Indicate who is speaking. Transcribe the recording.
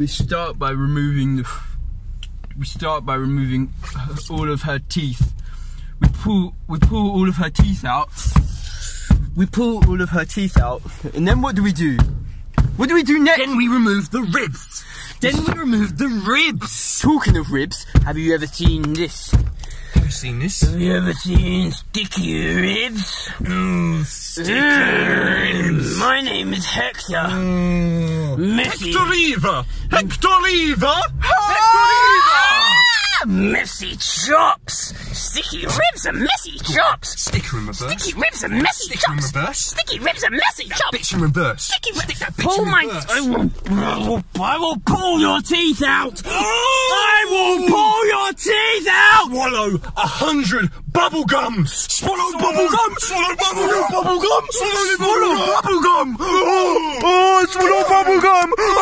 Speaker 1: We start by removing the. We start by removing all of her teeth. We pull. We pull all of her teeth out. We pull all of her teeth out, and then what do we do? What do we do next?
Speaker 2: Then we remove the ribs. Then we remove the ribs.
Speaker 1: Talking of ribs, have you ever seen this?
Speaker 2: Have you seen this?
Speaker 1: Have you ever seen sticky ribs?
Speaker 2: Oh, sticky
Speaker 1: Mm, My name is Hector.
Speaker 2: Oh.
Speaker 1: Messy.
Speaker 2: Hector Eva! Hector Eva!
Speaker 1: Ah! Messy chops. Sticky ribs and messy chops.
Speaker 2: Sticker in reverse.
Speaker 1: Sticky ribs and messy
Speaker 2: Sticker in
Speaker 1: chops.
Speaker 2: reverse.
Speaker 1: Sticky ribs and messy chops.
Speaker 2: Bitch in reverse.
Speaker 1: Sticky ribs.
Speaker 2: Stick that bitch
Speaker 1: Pull
Speaker 2: in
Speaker 1: my. I will, I will. I will pull your teeth out. I will pull your teeth out.
Speaker 2: Swallow a hundred bubble gums. Swallow bubble gum. Swallow bubble gum. Bubble gum. Swallow bubble gum. Oh, oh, swallow bubble gum. Oh.